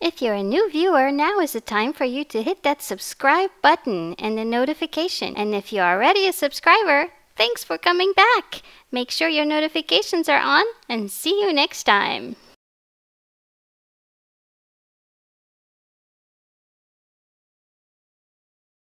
If you're a new viewer, now is the time for you to hit that subscribe button and the notification. And if you're already a subscriber, thanks for coming back. Make sure your notifications are on and see you next time.